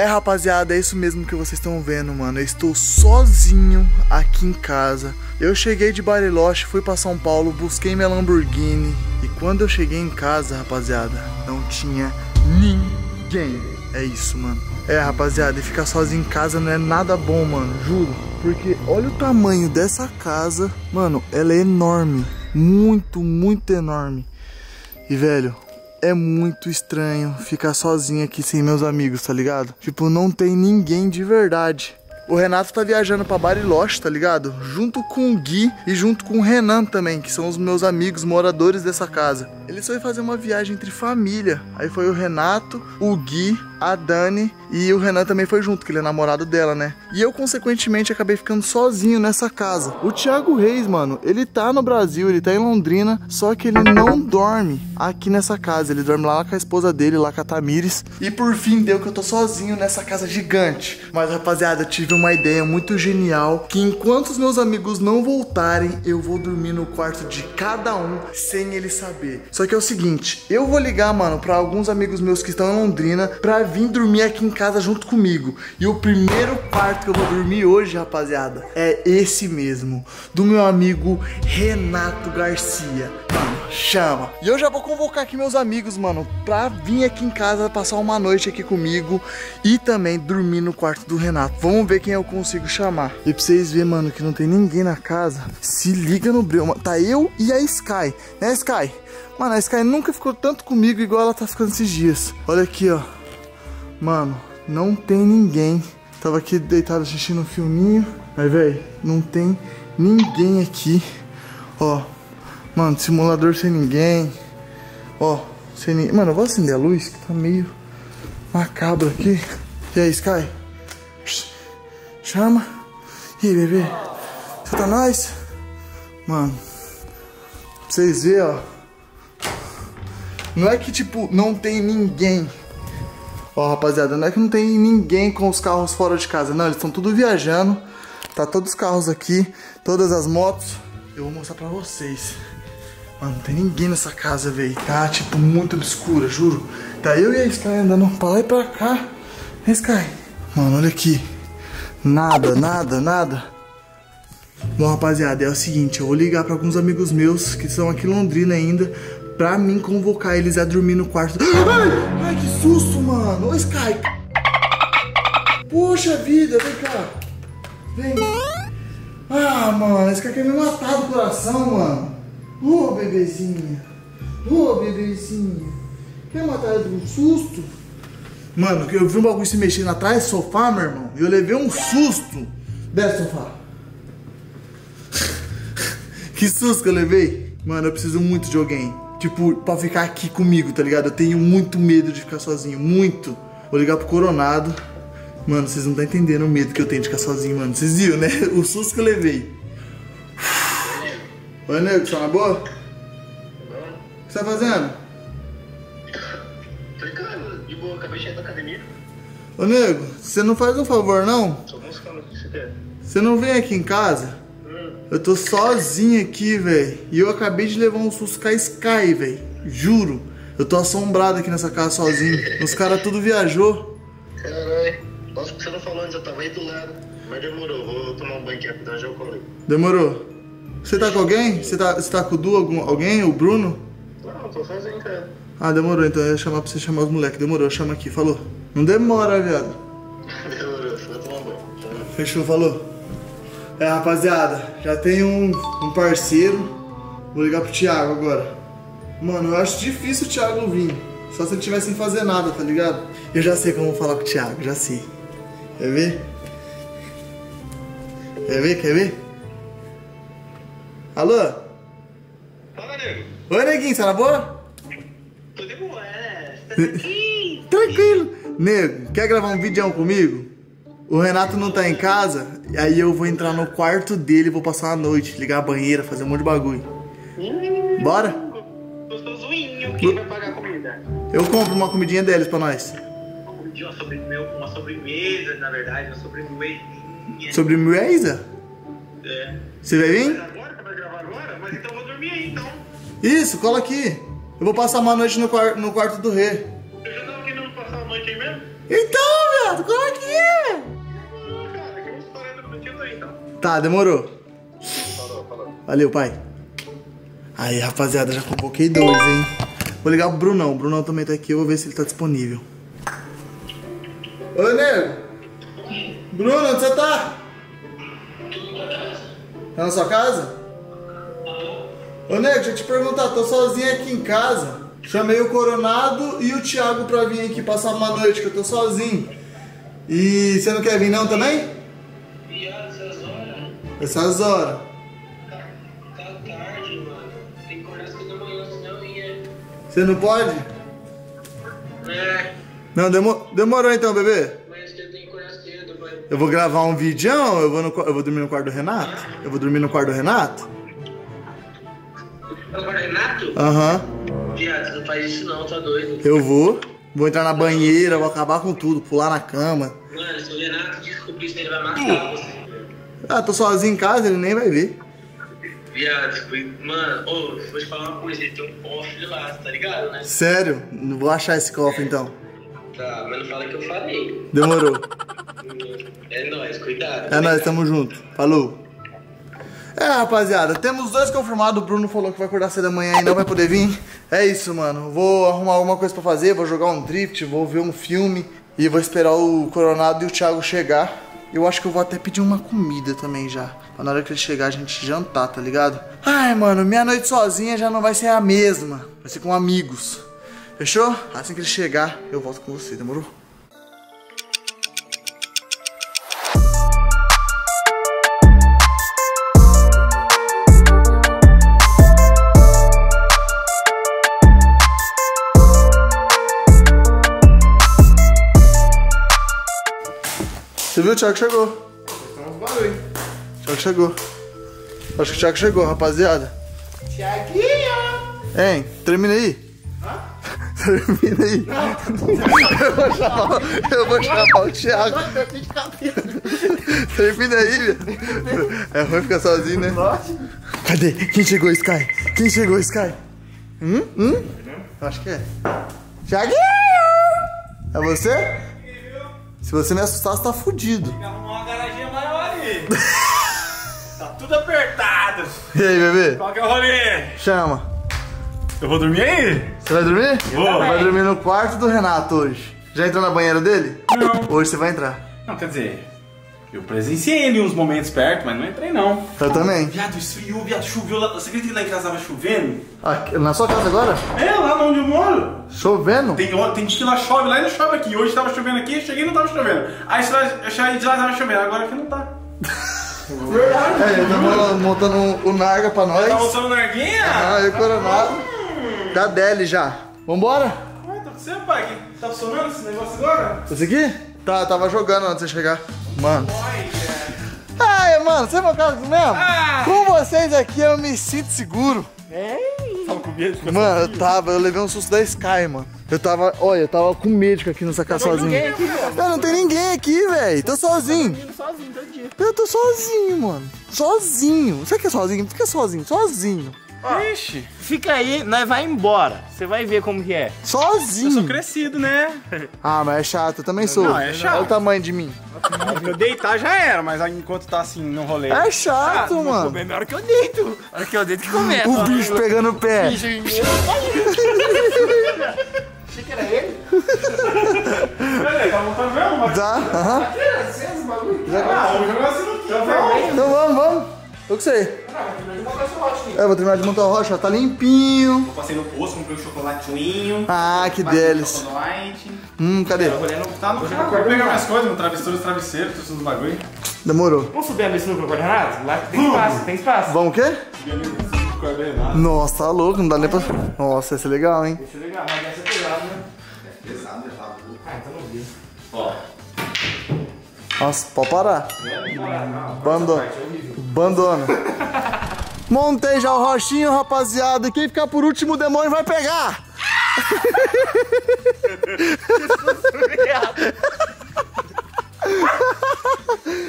É, rapaziada, é isso mesmo que vocês estão vendo, mano. Eu estou sozinho aqui em casa. Eu cheguei de Bariloche, fui para São Paulo, busquei minha Lamborghini. E quando eu cheguei em casa, rapaziada, não tinha ninguém. É isso, mano. É, rapaziada, e ficar sozinho em casa não é nada bom, mano, juro. Porque olha o tamanho dessa casa. Mano, ela é enorme. Muito, muito enorme. E, velho, é muito estranho ficar sozinho aqui sem meus amigos, tá ligado? Tipo, não tem ninguém de verdade. O Renato tá viajando pra Bariloche, tá ligado? Junto com o Gui e junto com o Renan também, que são os meus amigos moradores dessa casa. Eles foram fazer uma viagem entre família. Aí foi o Renato, o Gui, a Dani e o Renan também foi junto, que ele é namorado dela, né? E eu, consequentemente, acabei ficando sozinho nessa casa. O Thiago Reis, mano, ele tá no Brasil, ele tá em Londrina, só que ele não dorme aqui nessa casa. Ele dorme lá com a esposa dele, lá com a Tamires. E por fim deu que eu tô sozinho nessa casa gigante. Mas, rapaziada, eu tive uma ideia muito genial, que enquanto os meus amigos não voltarem, eu vou dormir no quarto de cada um, sem eles saber. Só que é o seguinte, eu vou ligar, mano, pra alguns amigos meus que estão em Londrina, pra vir dormir aqui em casa junto comigo. E o primeiro quarto que eu vou dormir hoje, rapaziada, é esse mesmo, do meu amigo Renato Garcia. Mano, chama. E eu já vou convocar aqui meus amigos, mano, pra vir aqui em casa passar uma noite aqui comigo e também dormir no quarto do Renato. Vamos ver quem eu consigo chamar. E pra vocês verem, mano, que não tem ninguém na casa, se liga no breu. Tá eu e a Sky, né, Sky? Mano, a Sky nunca ficou tanto comigo igual ela tá ficando esses dias. Olha aqui, ó. Mano, não tem ninguém. Tava aqui deitado assistindo um filminho. Mas, velho, não tem ninguém aqui. Ó. Mano, simulador sem ninguém. Ó, sem ninguém. Mano, eu vou acender a luz que tá meio macabro aqui. E aí, Sky? Chama. E aí, bebê? Você tá nós? Mano, pra vocês verem, ó. Não é que, tipo, não tem ninguém. Ó, rapaziada, não é que não tem ninguém com os carros fora de casa. Não, eles estão tudo viajando. Tá todos os carros aqui, todas as motos. Eu vou mostrar pra vocês. Mano, não tem ninguém nessa casa, velho. Tá, tipo, muito obscura, juro. Tá eu e a Sky andando pra lá e pra cá. Hein, Sky? Mano, olha aqui. Nada, nada, nada. Bom, rapaziada, é o seguinte. Eu vou ligar pra alguns amigos meus que estão aqui em Londrina ainda pra mim convocar eles a dormir no quarto. Ai, ai, que susto, mano. Ô, Sky. Poxa vida, vem cá. Vem. Ah, mano, esse cara quer me matar do coração, mano. Ô, bebezinha. Ô, bebezinha. Quer matar de um susto? Mano, eu vi um bagulho se mexendo atrás do sofá, meu irmão. E eu levei um susto. Desce sofá. que susto que eu levei. Mano, eu preciso muito de alguém. Tipo, pra ficar aqui comigo, tá ligado? Eu tenho muito medo de ficar sozinho. Muito. Vou ligar pro Coronado. Mano, vocês não estão entendendo o medo que eu tenho de ficar sozinho, mano. Vocês viram, né? O susto que eu levei. Oi, nego, tá na boa? O que você tá fazendo? Tô de boa, acabei de chegar da academia. Ô, nego, você não faz um favor, não? Tô buscando o que você quer. Você não vem aqui em casa? Eu tô sozinho aqui, velho. E eu acabei de levar um susto Sky, velho. Juro. Eu tô assombrado aqui nessa casa sozinho. Os caras tudo viajou. caralho. Nossa, porque você não falou antes, eu tava aí do lado. Mas demorou, vou tomar um banho aqui rapidão, já eu colo. Demorou. Você tá com alguém? Você tá, você tá com o Du, algum, alguém? O Bruno? Não, tô sozinho, cara. Ah, demorou. Então eu ia chamar pra você chamar os moleques. Demorou, chama aqui. Falou. Não demora, viado. Demorou, só tomar um banho. Fechou, falou. É, rapaziada, já tem um, um parceiro. Vou ligar pro Thiago agora. Mano, eu acho difícil o Thiago vir. Só se ele estiver sem fazer nada, tá ligado? Eu já sei como eu vou falar com o Thiago, já sei. Quer ver? Quer ver? Quer ver? Alô? Fala, nego. Oi, neguinho, você tá na boa? Tô de boa, é. Você tá aqui? Tranquilo. Nego, quer gravar um videão comigo? O Renato não tá em casa, aí eu vou entrar no quarto dele, vou passar a noite, ligar a banheira, fazer um monte de bagulho. Bora? Gostosinho. Quem vai pagar a comida? Eu compro uma comidinha deles pra nós. Uma comidinha, uma, sobre, uma sobremesa, na verdade, uma sobremesinha. Sobremesa? É. Você vai vir? agora? Você vai gravar agora? Mas então eu vou dormir aí, então. Isso, cola aqui. Eu vou passar uma noite no, quar- no quarto do Rê. Eu já tava querendo passar a noite aí mesmo? Então, viado, cola aqui. Tá, demorou. Falou, falou. Valeu, pai. Aí, rapaziada, já convoquei dois, hein? Vou ligar pro Brunão. O Brunão também tá aqui, eu vou ver se ele tá disponível. Ô, nego! Bruno, onde você tá? Tá na sua casa? Ô, nego, deixa eu te perguntar, tô sozinho aqui em casa. Chamei o Coronado e o Thiago pra vir aqui passar uma noite, que eu tô sozinho. E você não quer vir não também? Essas horas, tá, tá tarde, mano. Tem que acordar cedo da manhã, senão ia. Você não pode? É, Não, demo- demorou então, bebê. mas eu tenho que acordar cedo. Eu vou gravar um vídeo, eu vou, no, eu vou dormir no quarto do Renato? Eu vou dormir no quarto do Renato? Agora, Renato? Aham. Viado, não faz isso não, tá doido. Eu vou. Vou entrar na banheira, vou acabar com tudo, pular na cama. Mano, se o Renato descobrir isso, ele vai matar você. Ah, tô sozinho em casa, ele nem vai ver. Viado, fui- mano, ô, vou te falar uma coisa, ele tem um cofre lá, tá ligado, né? Sério? Não vou achar esse cofre então. Tá, mas não fala que eu falei. Demorou. É nóis, cuidado. É nóis, tamo junto. Falou. É, rapaziada, temos dois confirmados. O Bruno falou que vai acordar cedo amanhã e não vai poder vir. É isso, mano. Vou arrumar alguma coisa pra fazer, vou jogar um drift, vou ver um filme e vou esperar o Coronado e o Thiago chegar. Eu acho que eu vou até pedir uma comida também já. Pra na hora que ele chegar a gente jantar, tá ligado? Ai, mano, minha noite sozinha já não vai ser a mesma. Vai ser com amigos. Fechou? Assim que ele chegar, eu volto com você, demorou? Você viu? O Thiago chegou. Estamos barulho. O Thiago chegou. Acho que o Thiago chegou, rapaziada. Tiaguinho! Hein? Termina aí. Termina aí. Eu vou chamar, eu vou chamar o Thiago. Termina aí, velho. É ruim ficar sozinho, né? Cadê? Quem chegou, Sky? Quem chegou, Sky? Hum? Hum? Acho que é. Thiaguinho! É você? Se você me assustar, você tá fudido. Arrumou uma garaginha maior ali. tá tudo apertado. E aí, bebê? Qual que é o rolê? Chama. Eu vou dormir aí? Você vai dormir? Vou. Vai dormir no quarto do Renato hoje. Já entrou na banheira dele? Não. Hoje você vai entrar. Não, quer dizer, eu presenciei ali uns momentos perto, mas não entrei não. Eu também. Viado, esfriou, viado, choveu lá. Você acredita que lá em casa tava chovendo? Aqui- na sua casa agora? É, lá onde eu moro. Chovendo? Tem, tem dia que lá chove lá e não chove aqui. Hoje tava chovendo aqui, eu cheguei e não tava chovendo. Aí eu saí de lá tava chovendo, agora aqui não tá. É, ele tá mo- montando o Narga pra nós. Tá mostrando narguinha? Ah, eu coronado. Da Deli já. Vambora? Ué, tá com você, pai? Tá funcionando esse negócio agora? Esse aqui? Tá, tava jogando antes de você chegar. Mano. Ai, mano, você é meu caso mesmo? Ah! Com vocês aqui eu me sinto seguro. Tava com medo de Mano, eu tava, eu levei um susto da Sky, mano. Eu tava, olha, eu tava com medo de ficar aqui nessa casa sozinho. Eu não tem ninguém aqui, velho. Tô sozinho. sozinho todo dia. Eu tô sozinho, mano. Sozinho. Você quer sozinho? Fica sozinho, sozinho. Ixi, Fica aí, nós vai embora. Você vai ver como que é. eu sou Sozinho. crescido, né? Ah, mas é chato, eu também sou. Não, é chato. Olha o tamanho de mim. Eu deitar já era, mas enquanto tá assim no rolê. É chato, mano. Na hora que eu deito. Na hora que eu deito que começa. O bicho pegando o pé. Achei que era ele. Peraí, tá montando mesmo? Mas... Tá? Aham. Ah, vamos jogar assim no quinto. Então vamos, vamos. Eu que sei. É, vou terminar de montar o rocha, tá limpinho. Eu passei no posto, comprei um chocolatinho. Ah, que no deles. chocolate. Hum, cadê? Não tá no carro. Vou pegar minhas coisas, meu travesseiro, os travesseiros, tudo os bagulho. Demorou. Vamos subir a sinuca com o Renato? Lá tem espaço, tem espaço. Vamos o quê? Coordenado. Nossa, tá louco, não dá nem pra. Nossa, ia ser legal, hein? Isso é legal, mas essa é pesada, né? Pesado, já tá Ah, então não vi. Ó. Nossa, pode parar. Abandona. Abandona. Montei já o rochinho, rapaziada. E quem ficar por último, o demônio vai pegar.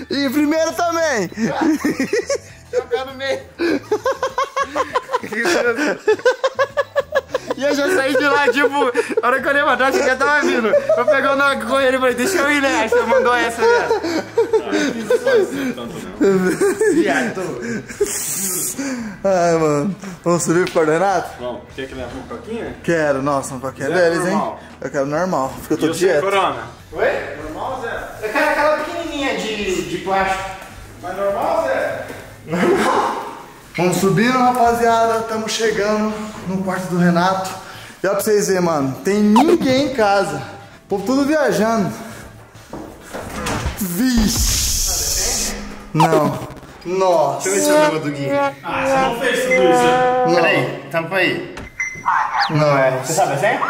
E primeiro também. Jogar no meio. E eu já saí de lá, tipo, a hora que eu levantar, você já tava vindo. Eu peguei o nome correndo e falei, deixa eu ir, né? Aí você mandou essa, né? Viado. Ai, mano. Vamos subir pro coordenado? Bom, quer que leve uma coquinha? Quero, nossa, um Zero deles, hein? normal. Eu quero normal, porque eu tô E dieta. Corona? Oi? Normal, Zé? Eu quero aquela pequenininha de, de plástico. Mas normal, Zé? Vamos subindo, rapaziada. Estamos chegando no quarto do Renato. E ó pra vocês verem, mano. Tem ninguém em casa. O povo tudo viajando. Vixe. Não. Nossa. Deixa eu ver se eu lembro do Gui. Ah, você não fez tudo isso, né? Não. Peraí, tampa aí. Não. Você sabe a senha?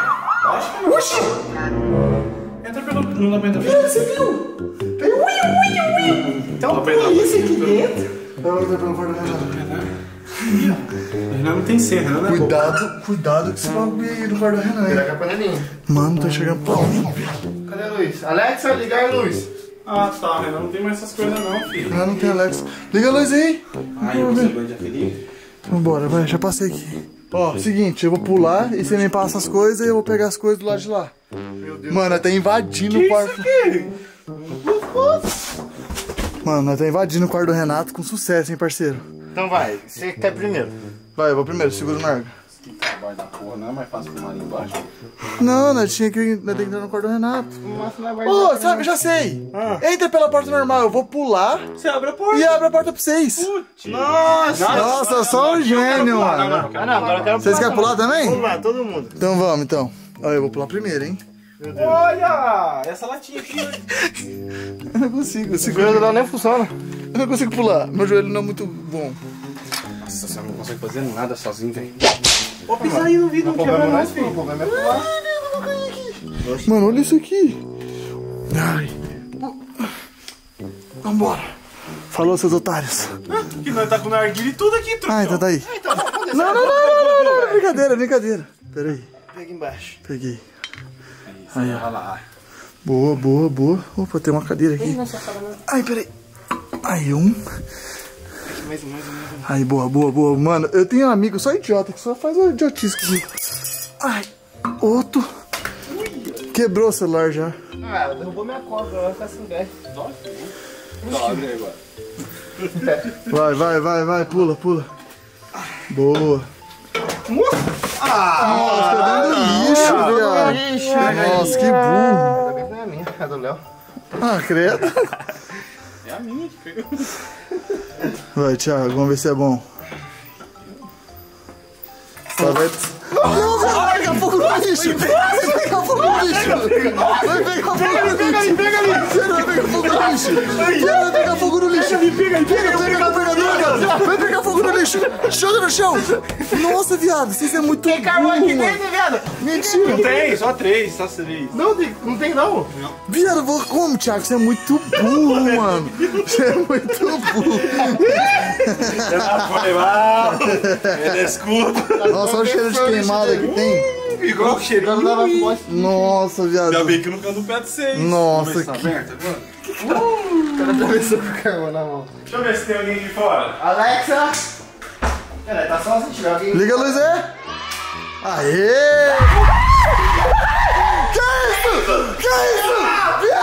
Entra pelo... Não dá pra entrar pelo... Você viu? Tem ui, ui, ui. Então, pra entrar pelo... Isso aqui dentro. Do Renato. Renan não tem senha, Renan é. Cuidado, cuidado com esse bagulho aí do quarto do Renan. Pegar com a panelinha. Mano, tá chegando pra onde? Cadê a luz? Alexa, ligar a luz. Ah, tá, Renan não tem mais essas coisas não, filho. Renan não tem Alex. Liga a luz aí. Ai, você banho de Felipe? Vambora, vai, já passei aqui. Ó, seguinte, eu vou pular e você me passa as coisas e eu vou pegar as coisas do lado de lá. Meu Deus. Mano, até invadindo o quarto. Mano, nós tá invadindo o quarto do Renato com sucesso, hein, parceiro? Então vai, você quer primeiro? Vai, eu vou primeiro, segura o Narga. Que trabalho da porra, não é mais fácil filmar ali embaixo? Não, nós tinha que, nós que entrar no quarto do Renato. Ô, sabe, já sei. Entra pela porta normal, eu vou pular Você abre a porta. e abre a porta pra vocês. Nossa! Nossa, eu sou um gênio, mano. Ah, Vocês querem pular também? Vamos lá, todo mundo. Então vamos, então. Ó, eu vou pular primeiro, hein? Olha! Essa latinha aqui. Eu não consigo, eu O seguro. seguro não nem funciona. Eu não consigo pular, meu joelho não é muito bom. Nossa, você não consegue fazer nada sozinho, velho. Vou pisar aí no vidro, não quebra não, filho. O problema é pular. Mano, olha isso aqui. Ai. Vambora. Falou, seus otários. Que nós tá com narguilha e tudo aqui, truque. Ah, então tá aí. Então, vamos descer. Não, não, não, não, não, não, não. Brincadeira, brincadeira. Pera aí. Pega embaixo. Peguei. Aí, ó. lá. Boa, boa, boa. Opa, tem uma cadeira aqui. Ai, peraí. Aí, um. Mais um, mais um, mais um. Aí, boa, boa, boa. Mano, eu tenho um amigo só idiota que só faz o idiotice comigo. Ai, outro. Quebrou o celular já. Ah, derrubou minha cobra, vai ficar sem gás. Vai, vai, vai, vai, pula, pula. Boa. Nossa, tá dando lixo, viado. Lixo. Nossa, que burro. Ainda bem que não é a minha, é a do Léo. Ah, credo. É a minha que pegou. Vai, Thiago, vamos ver se é bom. Só vai... Não, vai pegar fogo no lixo! Vai pegar fogo no lixo! Vai pegar fogo no lixo! Pega ali, Você não vai pegar fogo no lixo! Vai pegar fogo no lixo! Pega, pega, pega, pega, pega, Vai pegar fogo no lixo! Joga no chão! Nossa, viado, vocês é muito Tem carvão aqui dentro, viado? Mentira! Tem, só três, só três. Não, não tem não. Viado, como, Thiago? Você é muito burro, mano! Você é muito burro! Foi mal. Ele é escudo. Nossa, olha o cheiro de queimada que tem! Igual o cheirinho. Nossa, viado! Ainda bem que eu não canto perto de vocês. Nossa, tá que- aberto agora. O cara atravessou com o carvão na mão. Deixa eu ver se tem alguém aqui fora. Alexa! Peraí, tá só se tiver alguém. Liga a luz aí. Aê! Que isso? Que isso?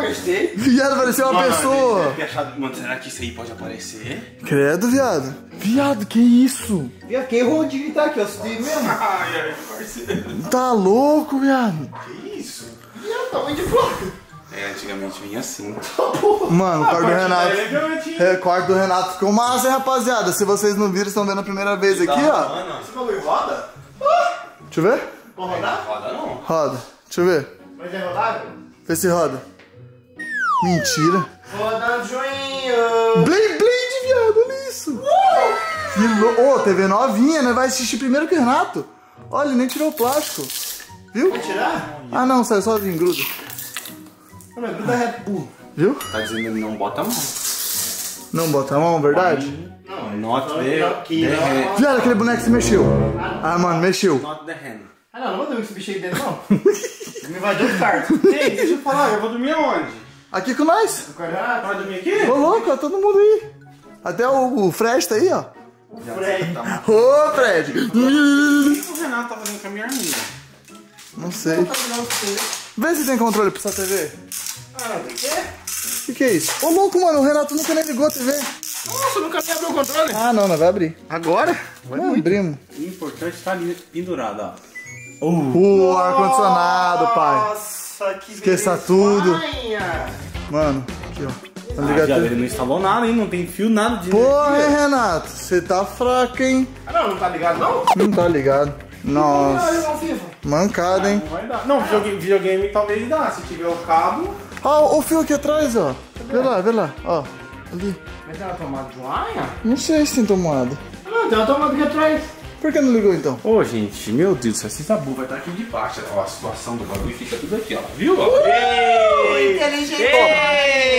Que gostei. Viado, pareceu uma pessoa! Mano, será que isso aí pode aparecer? Credo, viado. Viado, que isso? Viado, quem errou de gritar aqui, eu assustei mesmo. Ai, ai, parceiro. Tá louco, viado? Que isso? Viado, tamanho de placa. É, antigamente vinha assim. Mano, o quarto do Renato. elegante, hein? É, o quarto do Renato ficou massa, hein, rapaziada? Se vocês não viram, estão vendo a primeira vez aqui, ó. Mano, Você falou em roda? Deixa eu ver. Pode rodar? roda não. Roda. Deixa eu ver. Mas é rodável? Vê se roda. Mentira. Rodando joinha. Blade Blade, viado. Que louco. Ô, TV novinha, né? Vai assistir primeiro que o Renato. Olha, ele nem tirou o plástico. Viu? Vai tirar? Ah, não, sai sozinho, gruda. Mano, gruda Bull. Viu? Tá dizendo não bota a mão. Não bota a mão, verdade? Not Não, the, aqui, the não. hand. Viado, aquele boneco se mexeu. Ah, mano, mexeu. Not the hand. Ah, não, não vou dormir com esse bicho aí dentro, não. Me invadiu o quarto. Ei, deixa eu falar, eu vou dormir aonde? Aqui com nós. Quarto. Vai dormir aqui? Ô, louco, ó, todo mundo aí. Até o, o Fred tá aí, ó. Fred. Ô, Fred. O que o Renato tá fazendo com a minha amiga? Não sei. Vê se tem controle pra essa TV. Ah, não, tem que. O que, que é isso? Ô, louco, mano, o Renato nunca nem ligou a TV. Nossa, nunca me abriu o controle. Ah, não, não vai abrir. Agora? Não abrimos. O importante tá ali pendurado, ó. O ar-condicionado, pai. Nossa, que Esqueça tudo. Mano, aqui, ó. Tá Ah, ligado? já, ele não instalou nada, hein? Não tem fio, nada de... Porra, hein, Renato? Você tá fraco, hein? Ah, não, não tá ligado, não? Não tá ligado. Ah, Nossa, mancada, hein? Não vai dar. Não, videogame, videogame talvez dá, se tiver o cabo. Ó, o fio aqui atrás, ó. Vê lá, vê lá, ó. Ali. Mas tem uma tomada de manha? Não sei se tem tomada. Ah, não, tem uma tomada aqui atrás. Por que não ligou então? Ô, gente, meu Deus do céu, esse tabu vai estar aqui de baixo. Ó, a situação do bagulho fica tudo aqui, ó. Viu? Ó? Inteligente.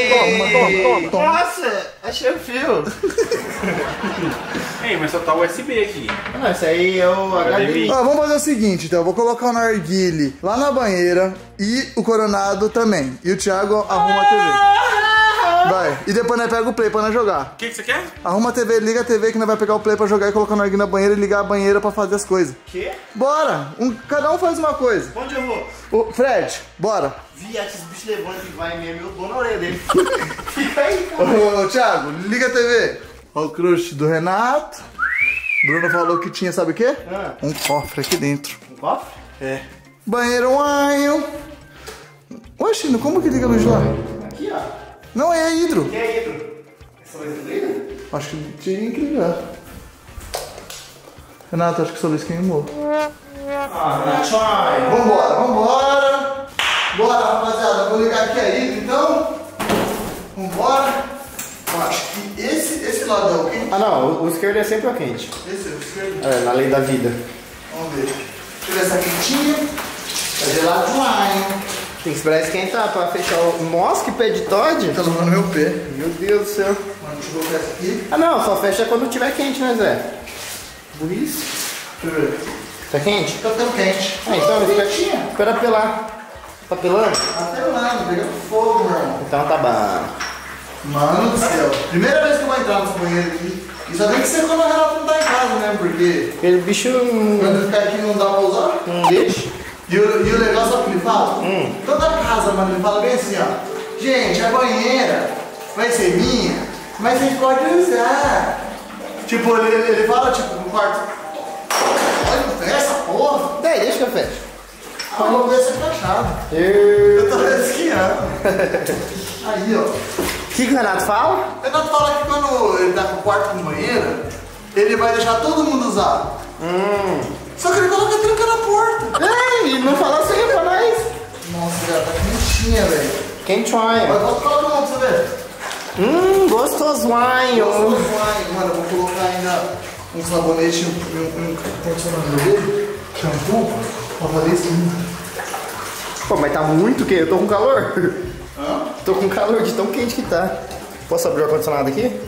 Toma, toma, toma, toma. Nossa, achei o fio. Ei, mas só tá USB aqui. Não, esse aí é o HDMI. Ó, vamos fazer o seguinte, então. Eu vou colocar o narguile lá na banheira e o coronado também. E o Thiago arruma a TV. Vai. E depois nós pega o play pra nós jogar. O que, que você quer? Arruma a TV, liga a TV que nós vai pegar o play pra jogar e colocar o narguile na banheira e ligar a banheira pra fazer as coisas. Quê? Bora! Um, cada um faz uma coisa. Onde eu vou? Ô, Fred, bora. Viado, esses bichos levantam e vai mesmo, eu dou na orelha dele. Fica aí, cara. Ô, Thiago, liga a TV. Ó o crush do Renato. Bruno falou que tinha, sabe o quê? Ah. Um cofre aqui dentro. Um cofre? É. Banheiro. Ué, Chino, como que liga a luz lá? Aqui, ó. Não, é hidro. E aí, Pedro? Essa luz liga? Acho que tinha que ligar. Renato, acho que sua luz queimou. Ah, try. Vambora, vambora. Bora, rapaziada. Vou ligar aqui a hidro, então. Vambora. Eu acho que esse, esse lado é o quente. Ah, não, o, o esquerdo é sempre o quente. Esse é o esquerdo. É, na lei da vida. Vamos ver. Deixa eu ver essa quentinha. Tá gelado demais. Tem que esperar esquentar pra fechar o. Nossa, que pé de Todd! Tá lavando meu pé. Meu Deus do céu. Mano, deixa eu colocar essa aqui. Ah, não, só fecha quando tiver quente, né, Zé? Burrice. Deixa eu ver. Tá quente? Tá ficando quente. Ah, então espera, quentinha. espera pelar. Tá pelando? Até lá, pegando fogo, meu irmão. Então tá bom. Mano do céu. Primeira vez que eu vou entrar nesse banheiro aqui. E só tem que ser quando o Renato não tá em casa, né? Porque Aquele bicho quando ficar aqui não dá pra usar. não deixa. E o, e o legal, sabe o que ele fala? Toda casa, mano, ele fala bem assim, ó. Gente, a banheira vai ser minha, mas vocês podem usar. Tipo, ele, ele fala, tipo, no quarto. Olha, essa porra. Daí, deixa que eu fecho. Ah, vou ver essa fechada. Eu... Eu tô esquiando. Aí, ó. O que, que o Renato fala? O Renato fala que quando ele tá com o quarto com banheira, ele vai deixar todo mundo usar. Só que ele coloca a tranca na porta. Ei, não fala assim pra nós. Nossa, cara, tá quentinha, velho. Quem try? Mas coloca a mão pra você ver. Hum, gostosinho. Mano, eu vou colocar ainda um sabonete e um, um, um condicionador dele, shampoo, pra fazer isso. Pô, mas tá muito quente, eu tô com calor. Tô com calor de tão quente que tá. Posso abrir o ar-condicionado aqui?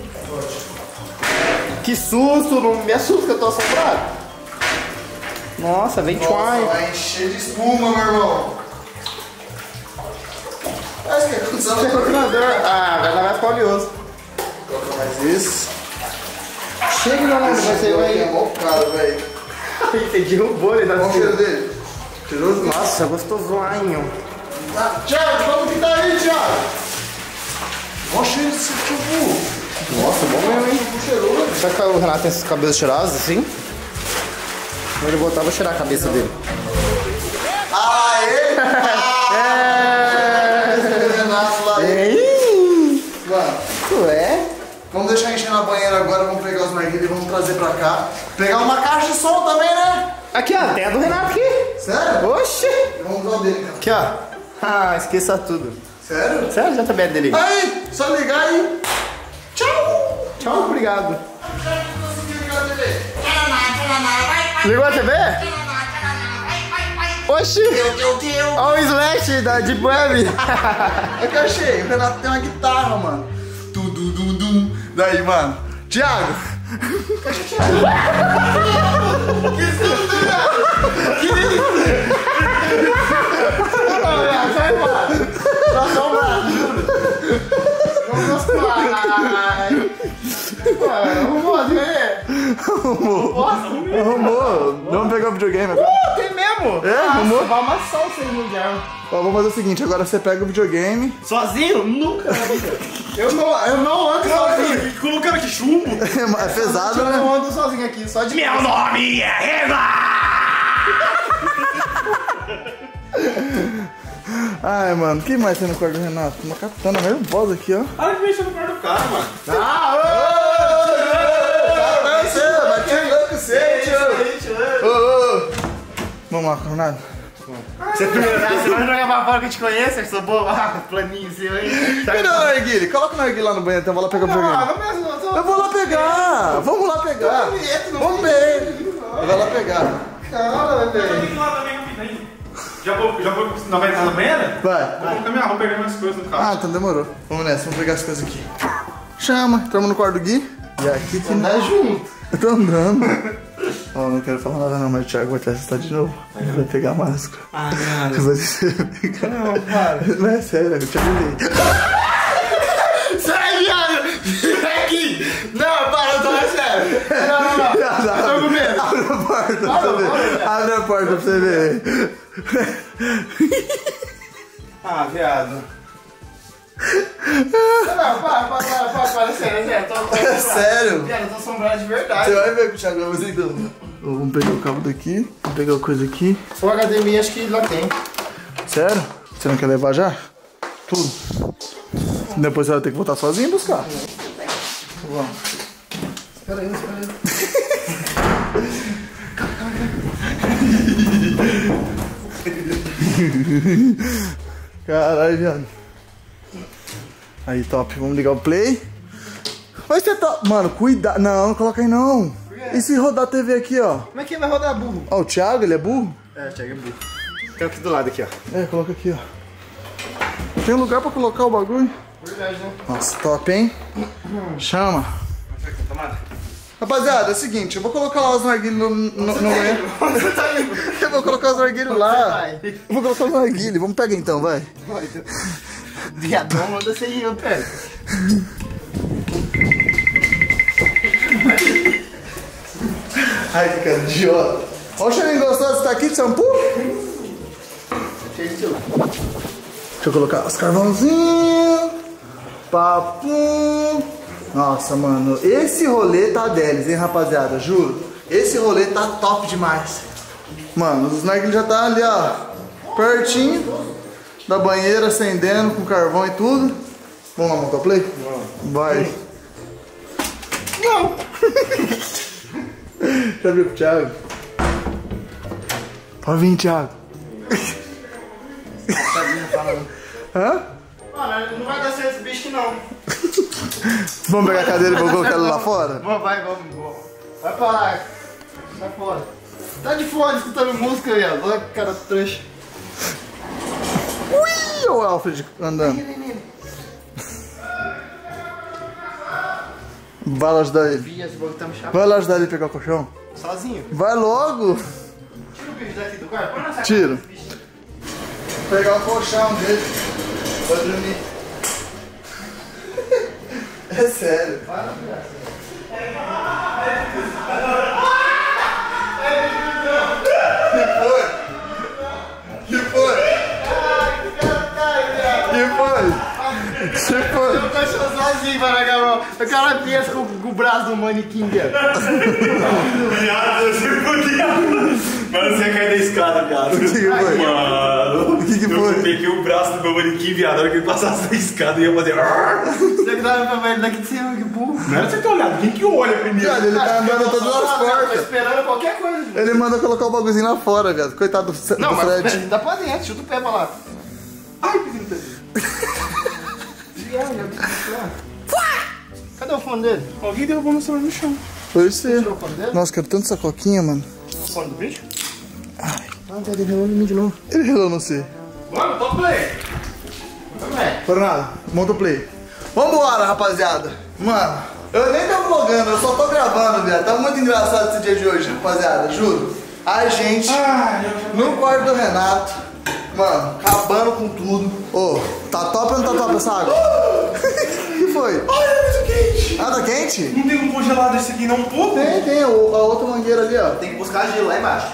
Que susto, não me assusta que eu tô assombrado. Nossa, vem Nossa, try. vai encher de espuma, meu irmão. Acho que é é condicionador. condicionador. Ah, agora vai ficar oleoso. Coloca mais esse. Chega, não, não, vai ser Esse vai. é mó caro, velho. Você derrubou ele da Qual o cheiro dele? Cheiroso? Nossa, gostosinho. Ah, Thiago, como que tá aí, Thiago? Mó cheiro desse. Nossa, bom mesmo, hein? Cheiroso. Será que o Renato tem esses cabelos cheirosos assim? Quando ele botar, eu vou cheirar a cabeça dele. Aê! Lá. Ei, Mano, tu é? vamos deixar encher na banheira agora, vamos pegar os narguilhos e vamos trazer pra cá. Pegar uma caixa de som também, né? Aqui, ó, tem a do Renato aqui. Sério? Oxi. Vamos usar dele, cara. Aqui, ó. Ah, esqueça tudo. Sério? Sério, já tá bem dele. Aí, só ligar aí. Tchau! Tchau, obrigado. Ligou a TV? Oxi! Olha o Slash da Deep Web. É que eu achei, o Renato tem uma guitarra, mano. Tum, dum, dum, dum. Daí, mano. Thiago. Só só um braço, juro. Vamos gostar. Vamos, Arrumou. Arrumou. Vamos pegar o videogame agora. Tem mesmo? É, arrumou? Vai amassar o seis mundial. Ó, vamos fazer o seguinte, agora você pega o videogame. Sozinho? Nunca. Eu não, eu não ando sozinho. Colocando aqui chumbo. É pesado, Eu né? não ando sozinho aqui, só de Meu nome é Reza! Ai, mano, o que mais tem no quarto do Renato? Uma capitana nervosa aqui, ó. Para de mexer no quarto do cara, mano. Ah, ô! Vamos lá, Renato. Você você vai jogar pra fora que eu te conheço? Eu sou bobo. Ah, planinho seu, hein? Cadê o Narguile? Coloca o Narguile lá no banheiro, então eu vou lá pegar o. Ah, mesmo, eu vou lá pegar! Vamos lá pegar! Vamos bem! Vou lá pegar. Cara, velho. Já vou, já vou, não vai entrar na banheira? Vai. Vou colocar minha roupa, pegar minhas coisas no carro. Ah, então demorou. Vamos nessa, vamos pegar as coisas aqui. Chama, entramos no quarto do Gui. E aqui que Andar junto. Eu tô andando. Ó, não quero falar nada não, mas o Thiago vai te assustar de novo. Ele vai pegar a máscara. Ah, cara. Vou deixar ele pegar. Não, para. Não é sério, eu te avisei. Abre a porta pra você ver. Ah, viado. Não, para, para, para, para, para, sério, sério. Tô, tô É sério? Viado, eu tô assombrado de verdade. Você vai ver com o Thiago fazer então. Vamos pegar o cabo daqui. Vamos pegar a coisa aqui. O HDMI acho que lá tem. Sério? Você não quer levar já? Tudo. Depois você vai ter que voltar sozinho e buscar. Vamos. Espera aí, espera aí. Caralho, viado. Aí, top. Vamos ligar o play. Vai ser top. Mano, cuidado. Não, não coloca aí não. E se rodar a TV aqui, ó? Como é que vai rodar burro? Ó, o Thiago, ele é burro? É, Thiago é burro. Tem aqui do lado aqui, ó. É, coloca aqui, ó. Tem lugar pra colocar o bagulho? Verdade, né? Nossa, top, hein? Chama. Tomada. Rapaziada, é o seguinte, eu vou colocar lá os narguilhos no, no, no banheiro. Tá indo? Eu vou colocar os narguilhos lá. vai? Eu vou colocar os narguilhos. Vamos pegar então, vai. Viadão, manda você ir, eu pego. Ai, que cara idiota. Ó o cheirinho gostoso, você tá aqui de shampoo? Deixa eu colocar os carvãozinhos. Papum. Nossa, mano, esse rolê tá deles, hein, rapaziada, juro. Esse rolê tá top demais. Mano, os narguilhos já tá ali, ó, pertinho da banheira, acendendo com carvão e tudo. Vamos lá montar o play? Vai. Não. Já viu pro Thiago? Pode vir, Thiago. Hã? Mano, não vai dar certo esse bicho não. Vamos pegar a cadeira e vou colocar ela lá fora? Vamos, vai, vamos, vamos. Vai pra lá. Vai fora. Tá de fone escutando música, viado. Olha que cara trouxa. Ui, o Alfred andando. Vai lá ajudar ele. Tá. Vai lá ajudar ele a pegar o colchão. Sozinho. Vai logo. Tira o bicho daqui do quarto. Põe na sacola Tira. bicho. Pegar o colchão dele. Pra dormir. É sério. Que foi? Que foi? Que foi? Que foi? Eu sozinho, Paragamão. O cara pensa com, com o braço do manequim, viado. Viado, você podia. Mano, você caiu da escada, viado. O que que foi? Mano, O que que eu foi? peguei o braço do meu manequim, viado. Na hora que ele passasse da escada, eu ia fazer. Você que tava pra ver daqui de cima, que burro. Não era você ter olhado. Quem que olha primeiro? Viado, ele tá andando todas as Tô portas. esperando qualquer coisa. viado. Ele manda colocar o bagulhozinho lá fora, viado. Coitado do, do Não, mas Fred. dá pra dentro, chuta o pé pra lá. Ai, eu preciso lá. Cadê o fone dele? Alguém derrubou meu celular no chão. Foi você. O? Nossa, quero tanto essa coquinha, mano. fone do bicho? Ah? Ele relou em mim de novo. Ele relou no C. Mano, top play. Coronado, monta o play. Vambora, rapaziada. Mano, eu nem tô vlogando, eu só tô gravando, viado. Tá muito engraçado esse dia de hoje, rapaziada, juro. A gente, no quarto do Renato, mano, acabando com tudo. Ô, tá top ou não tá top essa água? O que foi? Olha, muito quente. Ah, tá quente? Não tem um congelado esse aqui não, pouco? Tem, tem, o- a outra mangueira ali, ó. Tem que buscar gelo lá embaixo.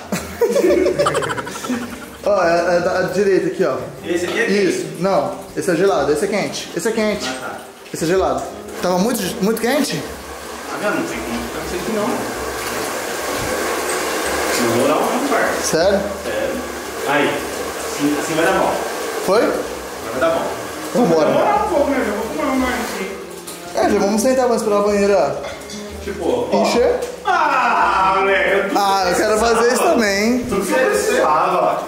Ó, é, é da direita aqui, ó. Esse aqui é Isso, não, esse é gelado, esse é quente. Esse é quente. Esse é gelado. Tava muito, muito quente? Ah, não tem como ficar com isso aqui não. Não vou dar um quarto. Sério? Sério. Aí, assim, assim vai dar bom. Foi? Vai dar bom. Vambora. Vai demorar um pouco, né? Eu vou fumar mais aqui. É, já vamos sentar, vamos esperar a banheira Tipo, encher. Ah, moleque. Ah, eu quero fazer isso também. Você precisava.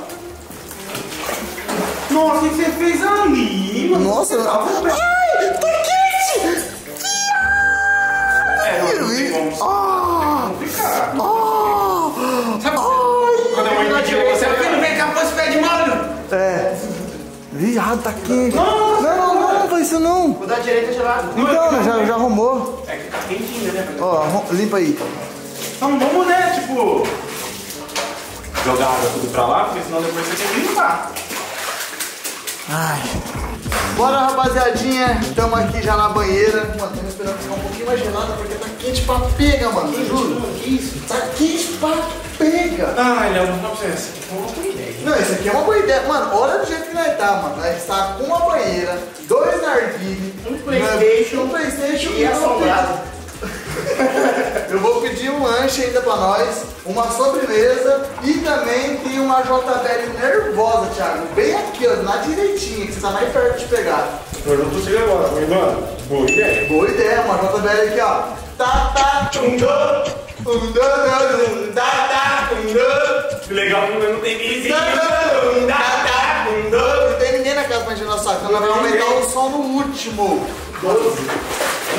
Nossa, o que você fez ali? mano? Nossa, ai, tá quente! É, não, não tem como Ah, ficar. ah, Quando a mãe pediu você, filho, vem cá, pôs pé de molho. É. Viado, tá quente. Não, não, não, não faz isso não. O da direita é gelado. Então, já, já arrumou. É que quentinho, né? Ó, arrum- limpa aí. Então vamos, né, tipo... Jogar água tudo pra lá, porque senão depois você tem que limpar. Ai. Bora, rapaziadinha. Tamo aqui já na banheira. Mano, esperando ficar um pouquinho mais gelada porque tá quente pra pega, mano. Eu juro. Que isso? Tá quente pra pega. Ai, Léo, não precisa. Essa aqui foi uma boa ideia. Não, isso aqui é uma boa ideia. Mano, olha do jeito que nós tá, mano. Nós está com uma banheira, dois narguilhos, Um Playstation um Playstation e assombrado. Eu vou pedir um lanche ainda pra nós, uma sobremesa e também tem uma JBL nervosa, Thiago. Bem aqui, ó, na direitinha, que você tá mais perto de pegar. Eu não consigo agora, mas, mano, boa ideia. Boa ideia, uma JBL aqui, ó. Tá, tá, tum, um, dum, tá, tá, tum. Legal que não tem vizinho. Não tem ninguém na casa pra gente nossa cama, vai aumentar o som no último.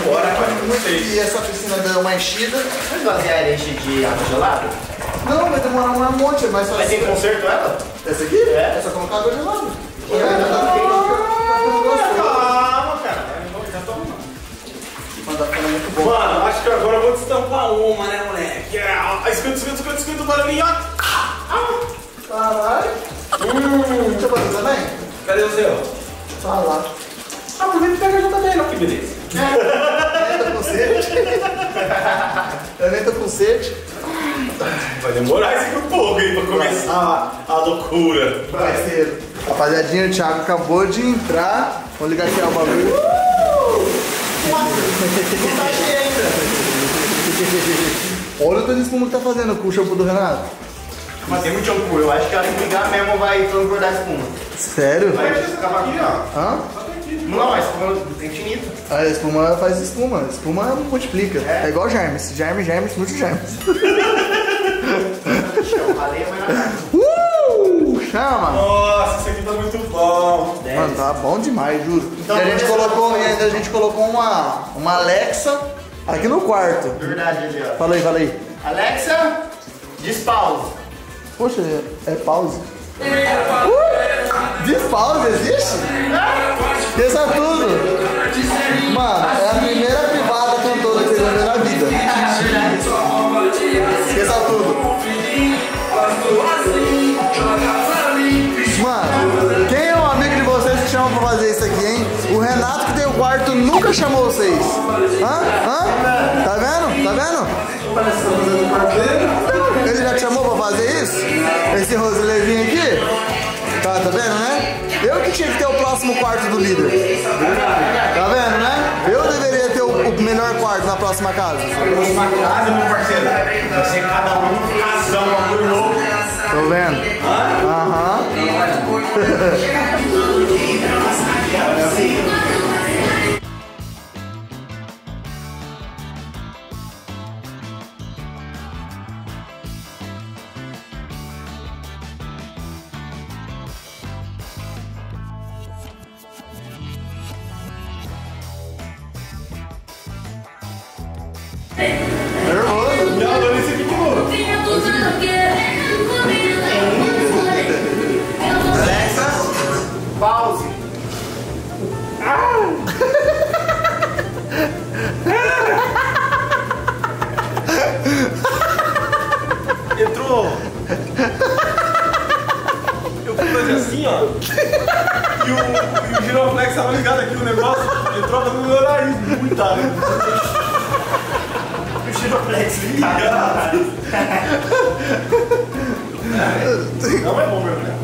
Bora. E essa piscina deu uma enchida. Vocês vaziar enche de água gelada? Não, vai demorar um monte, mas só Mas tem conserto ela? Essa aqui? É. É só colocar água gelada. É, tá gostoso. Calma, cara. Já tô arrumando. Mas tá ficando muito bom. Mano, acho que agora eu vou destampar uma, né, moleque? Ah, Escuta, escuta, escuta, escuta o barulhinho, ó. Caralho. Hum, deixa eu fazer também? Cadê o seu? Tá lá. Ah, aproveita e pega já também, ó, que beleza. Eu nem tô com sede. Eu nem tô com sede. Vai demorar esse aqui um pouco aí pra começar a, a loucura. Parceiro. Rapaziadinha, o Thiago acabou de entrar. Vou ligar aqui o bagulho. Olha o tanto de espuma que tá fazendo com o shampoo do Renato. Mas tem muito shampoo. Eu acho que a hora que ligar mesmo vai transbordar a espuma. Sério? Vai esse cavaquinho, ó. Hã? Não, a espuma tem infinito. A espuma faz espuma. Espuma multiplica. É, igual germes. Germes, germes, muitos germes. Uh! Chama! Nossa, isso aqui tá muito bom. Mano, tá bom demais, juro. Então, e a gente colocou, e ainda a gente colocou uma, uma Alexa aqui no quarto. Verdade ali, ó. Fala aí, fala aí. Alexa, dispause. Poxa, é, é pause. Uh! De pause existe? Esqueça tudo. Mano, é a primeira privada cantora que vão ver na vida. Esqueça tudo. Mano, quem é um amigo de vocês que chama pra fazer isso aqui, hein? O Renato que tem o quarto nunca chamou vocês. Hã? Hã? Tá vendo? Tá vendo? Ele já te chamou pra fazer isso? Esse roselezinho aqui? Tá, tá vendo, né? Eu que tinha que ter o próximo quarto do líder. Tá vendo, né? Eu deveria ter o, o melhor quarto na próxima casa. Próxima casa, meu parceiro. Vai ser cada um casão, um bagulho louco. Tô vendo? Aham. Nervoso. ligado aqui o negócio? Ele troca no meu nariz. Muita água. O Giroflex ligado. Não é bom mergulhar.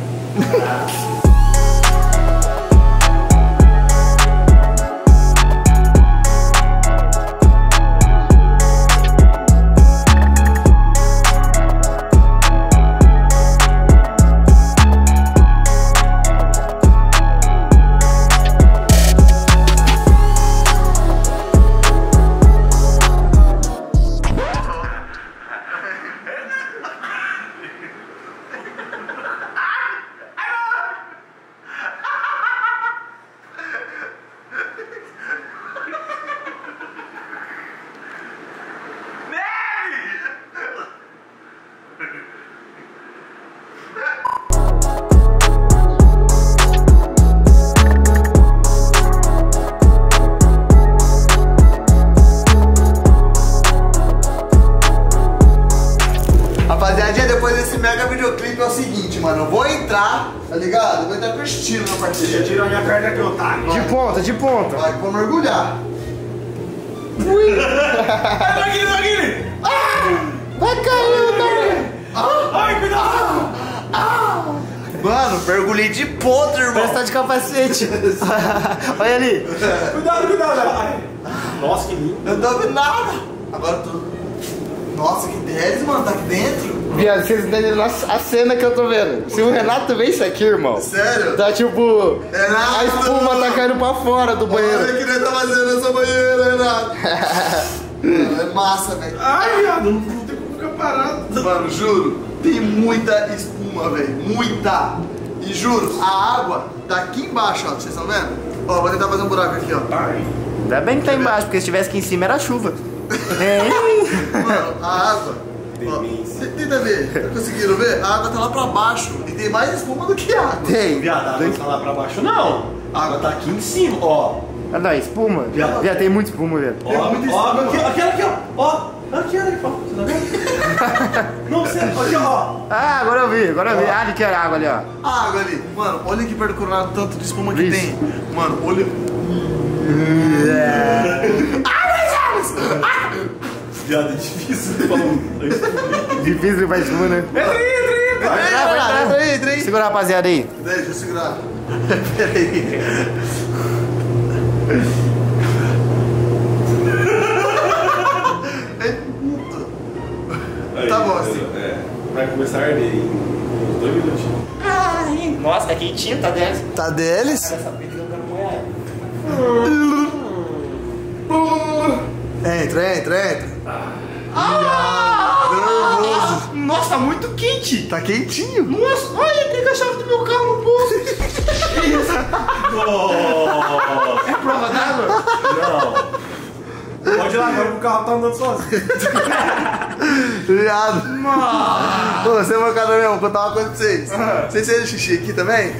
De ponta, irmão. Parece que tá de capacete. Olha ali. Cuidado, cuidado. Ai. Nossa, que lindo. Eu não tô vendo nada. Agora eu tô. Nossa, que 10, mano, tá aqui dentro? Viado, vocês entenderam a cena que eu tô vendo. Se o Renato vê isso aqui, irmão. Sério? Tá tipo. Renato! A espuma tá caindo pra fora do banheiro. Olha que nem tá fazendo essa banheira, Renato. É massa, velho. Ai, viado, não, não tem como ficar parado. Mano, juro, tem muita espuma, velho. Muita. E juro, a água tá aqui embaixo, ó. Vocês estão vendo? Ó, vou tentar fazer um buraco aqui, ó. Ai. Ainda bem que tá embaixo, porque se tivesse aqui em cima era chuva. É. Mano, a água. Ó, tenta ver. Tá conseguindo ver? A água tá lá pra baixo. E tem mais espuma do que água. Tem. Viado, a água não tá lá pra baixo, não. A água tá aqui em cima, ó. Ah, não, espuma. Viado. Já tem muita espuma, velho. Ó, muita ó, espuma. aqui, aqui, aqui, ó. Ó, aqui, olha aqui, ó. Você tá vendo? Não, você, aqui, ó. Ah, agora eu vi, agora eu vi. Ah, ali que era água ali, ó. Água ali. Mano, olha aqui perto do coronado tanto de espuma que tem. Mano, olha. Viado, é difícil de falar. Difícil pra espuma, né? Entra aí, entra aí, Entra aí, entra aí. Segura a rapaziada aí. Deixa eu segurar. Peraí. É Aí, Tá bom, assim. É, vai começar a arder em uns dois minutinhos. Nossa, tá quentinho, tá dentro. Tá deles? Molhar. Entra, entra, entra. Ah! Nervoso. Nossa, tá muito quente. Tá quentinho. Nossa, olha, tem a chave do meu carro no bolso. Nossa! É prova d'água? Não. Pode ir lá agora que o carro tá andando sozinho. Viado. Ô, você é meu cara mesmo, vou contar uma coisa pra vocês. Vocês fizeram xixi aqui também?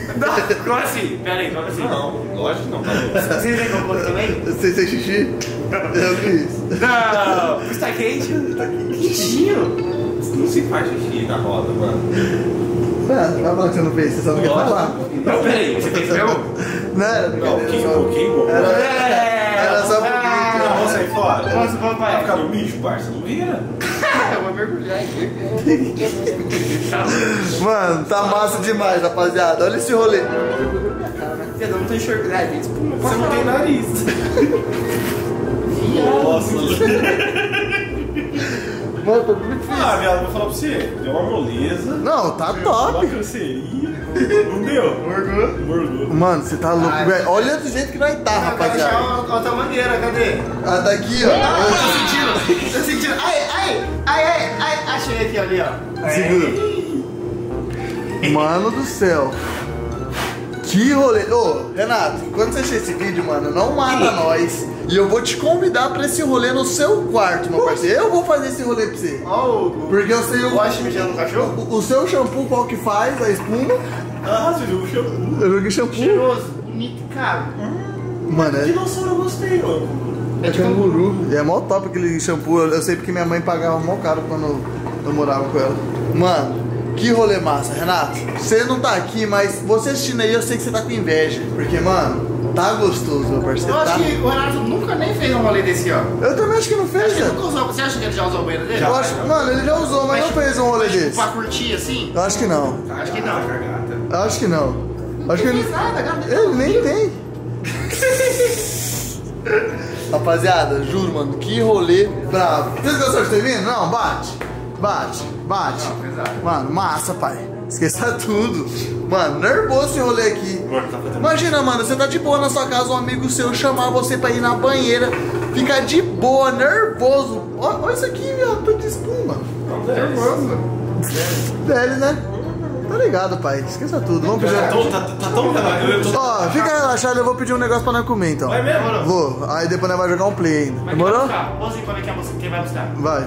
Como assim? Pera aí, como assim? Não, lógico que não, tá. Vocês têm cocô também? Vocês fizeram xixi? Eu fiz. Não. Está quente? Tá quentinho. Não se faz xixi na roda, mano. Mano, vai falar que você não fez, você só não quer falar. Não, pera aí, você fez mesmo? Não, era Não, brincadeira, queimou, só- queimou. Era, É. era só pouquinho. Não, vamos fora. Vai papai? ficar no mijo, parça, não vira. Eu vou mergulhar aqui. Mano, tá massa demais, rapaziada. Olha esse rolê. Eu não tô enxergando. Gente, espuma. Você não tem nariz. Nossa, Mano, tá muito difícil. Ah, viado, vou falar pra você. Deu uma moleza. Não, tá Uma top. canseirinha. Não deu? Morgou. Morgou. Mano, você tá louco, velho. Olha do jeito que nós tá, rapaziada. outra mangueira, cadê? Ah, tá aqui, ó. Tô sentindo, tô sentindo. Ai, ai, ai, ai, ai. Achei aqui, ali, ó. Segura. Mano do céu. Que rolê. Ô, Renato, quando você assistir esse vídeo, mano, não mata nós. E eu vou te convidar pra esse rolê no seu quarto, meu parceiro. Eu vou fazer esse rolê pra você. Ó o... Porque eu sei o, de mijar no cachorro? o, o seu shampoo, qual que faz, a espuma. Ah, você o shampoo. Eu joguei shampoo. Cheiroso, bonito, cara. Mano, é, Dinossauro eu gostei, mano. é canguru. E é mó top aquele shampoo. Eu eu sei porque minha mãe pagava mó caro quando eu morava com ela. Mano, que rolê massa, Renato. Você não tá aqui, mas você assistindo aí, eu sei que você tá com inveja. Porque, mano, Tá gostoso, meu parceiro. Eu acho Tá. que o Renato nunca nem fez um rolê desse, ó. Eu também acho que não fez, velho. usou. Você acha que ele já usou o banheiro dele? Eu acho, mano, ele já usou, mas não fez um rolê Mas, tipo, desse. Pra curtir assim? Eu acho que não. Acho que não. Eu acho que não. Acho que Não ele. fez nada. Ele nem tem. Rapaziada, juro, mano, que rolê bravo. Vocês gostaram de ter vindo? Não, bate. Bate, bate. Mano, massa, pai. Esqueça tudo. Mano, nervoso esse rolê aqui. Imagina, mano, você tá de boa na sua casa, um amigo seu chamar você pra ir na banheira, ficar de boa, nervoso. Olha isso aqui, viado, tudo de espuma. Nervoso. Dele, né? Tá ligado, pai. Esqueça tudo. Vamos pedir. Tá, tá, tá tão relaxado. Ó, fica relaxado, eu vou pedir um negócio pra nós comer então. Vai mesmo? Vou, aí depois nós vamos jogar um play ainda. Mas quem vai Demorou? buscar? Você, quando é que é você? Quem vai buscar? Vai.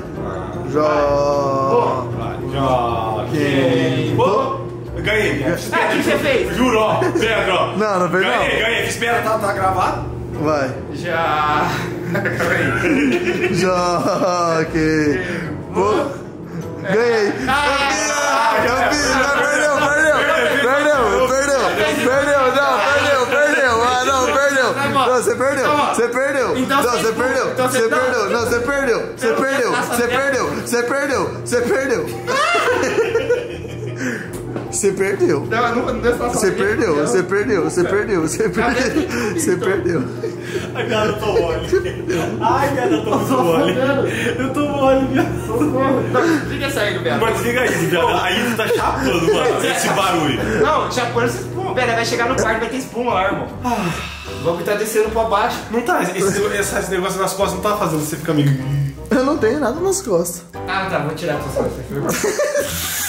Jó. Joguei. Pô, eu ganhei. Ah, o que você fez? Juro, ó. Pedro, ó. Não, não fez não. Ganhei, ganhei. Espera, tá, tá gravado? Vai. Já. Jó. Que. Pô. Ganhei. Ah, fiz, já perdeu, perdeu. Perdeu, perdeu. Perdeu, não, perdeu, perdeu. Ah, não, perdeu. Não, você perdeu. Você perdeu. Então Não, você- perdeu. então você- perdeu. Não, você perdeu. Você perdeu. Você perdeu. Você perdeu. Você perdeu. Você perdeu. Não, não, não essa Você perdeu, você perdeu, você perdeu, você perdeu, você perdeu. Ai, cara, eu tô mole. Ai, cara, eu tô muito mole. Eu tô mole, viado. Fica saindo, velho. Mas desliga isso, viado. Aí tu tá chapando, mano. Esse barulho. Não, põe essa espuma, velho. Vai chegar no quarto vai ter espuma lá, irmão. O bagulho tá descendo pra baixo. Não tá, esse, esse, esse negócio nas costas não tá fazendo você ficar meio. Eu não tenho nada nas costas. Ah, tá, vou tirar essa coisas.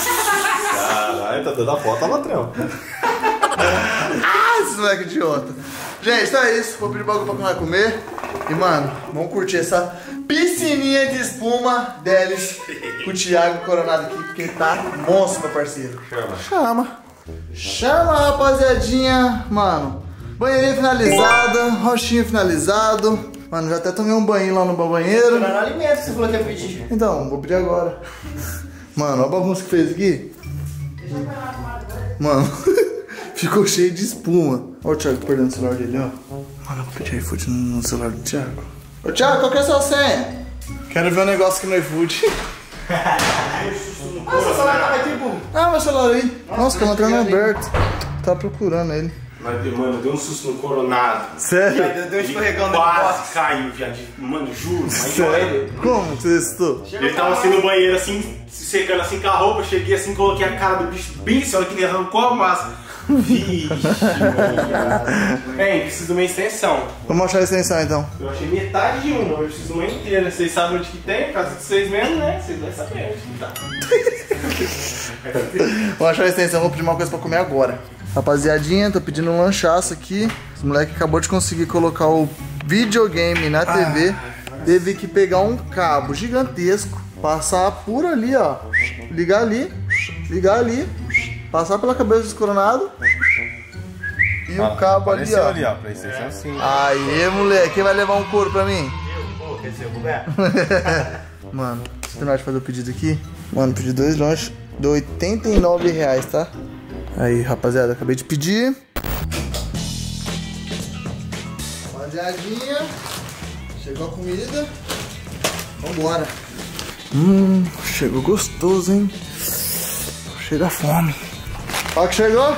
Caralho, tá dando a foto, Latrão. Ah, esse moleque idiota. Gente, então é isso. Vou pedir bagulho pra nós comer. E, mano, vamos curtir essa piscininha de espuma deles com o Thiago Coronado aqui, porque tá monstro, meu parceiro. Chama. Chama. Chama, rapaziadinha. Mano, banheirinha finalizada, rochinho finalizado. Mano, já até tomei um banho lá no banheiro. Não alimento que você falou que ia pedir. Então, vou pedir agora. Mano, olha a bagunça que fez aqui. Mano, ficou cheio de espuma. Olha o Thiago perdendo o celular dele, ó. Mano, eu vou pedir iFood no celular do Thiago. Ô Thiago, qual que é a sua senha? Quero ver um negócio aqui no iFood. Ah, seu celular tava aqui, pô. Ah, meu celular aí. Nossa, tá mostrando aberto. Tá procurando ele. Mas, mano, deu um susto no coronado. Sério? Deu um escorregão no Quase box. caiu, viado. Mano, juro. Mas Sério? Como que você estou? Ele tava assim no banheiro, assim, se secando assim com a roupa. Cheguei assim, coloquei a cara do bicho bem assim, olha que ele arrancou a massa. Vixe, mano. Hein, preciso de uma extensão. Vamos achar a extensão então. Eu achei metade de uma, eu preciso de uma inteira. Vocês sabem onde que tem? Casa de vocês mesmo, né? Vocês devem saber onde que tá. Vou achar a extensão, vou pedir uma coisa pra comer agora. Rapaziadinha, tô pedindo um lanchaço aqui. Esse moleque acabou de conseguir colocar o videogame na TV. Teve que pegar um cabo gigantesco, passar por ali, ó. Ligar ali, ligar ali, passar pela cabeça do coronado. E o cabo ali, ó. ó, Playstation 5. Aê, moleque, quem vai levar um couro pra mim? Mano, deixa eu terminar de fazer o pedido aqui. Mano, pedi dois lanches de 89 reais, tá? Aí, rapaziada, acabei de pedir. Rapaziadinha, chegou a comida. Vambora. Hum, chegou gostoso, hein? Chega a fome. Ó que chegou?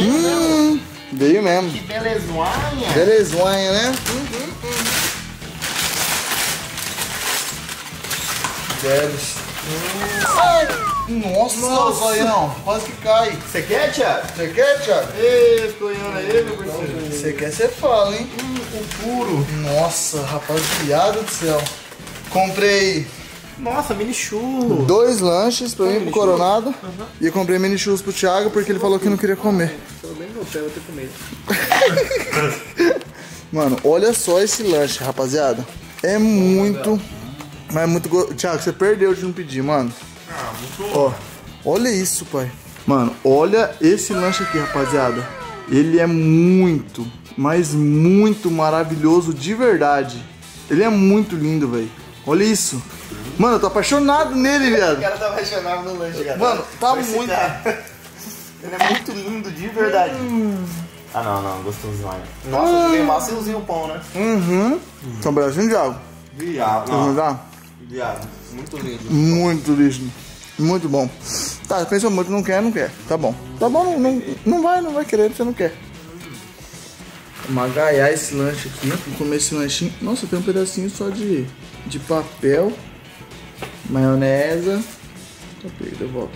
Hum, veio mesmo. Belezoinha. Belezinha, né? Deles. Ai, Nossa, zoião, quase que cai. Você quer, Thiago? Você quer, Thiago? Ei, escolhendo aí, meu parceiro. Você quer, você fala, hein? O puro. Nossa, rapaziada do céu. Comprei Nossa, mini churro. dois lanches pra mim pro Coronado. E eu comprei mini churros pro Thiago porque ele falou que não queria comer. Pelo menos meu pé eu tenho comido. Mano, olha só esse lanche, rapaziada. É muito. Mas é muito. Go... Thiago, você perdeu de não pedir, mano. Ah, Ó, olha isso, pai. Mano, olha esse lanche aqui, rapaziada. Ele é muito, mas muito maravilhoso de verdade. Ele é muito lindo, velho. Olha isso. Mano, eu tô apaixonado nele, O viado. cara tá apaixonado no lanche, cara. Mano, tá Esse muito. Ele é muito lindo, de verdade. Ah, não, não, gostoso demais. Nossa, bem maciozinho o pão, né? Uhum. São pedacinho de água. Dá? viado. Muito lindo. Muito lindo. Muito bom. Tá, pensa muito, não quer, não quer. Tá bom. Tá bom, não, não, não vai, não vai querer, você não quer. Vamos agaiar esse lanche aqui. Vou comer esse lanchinho. Nossa, tem um pedacinho só de, de papel. Maionese. Tá pega, devolve.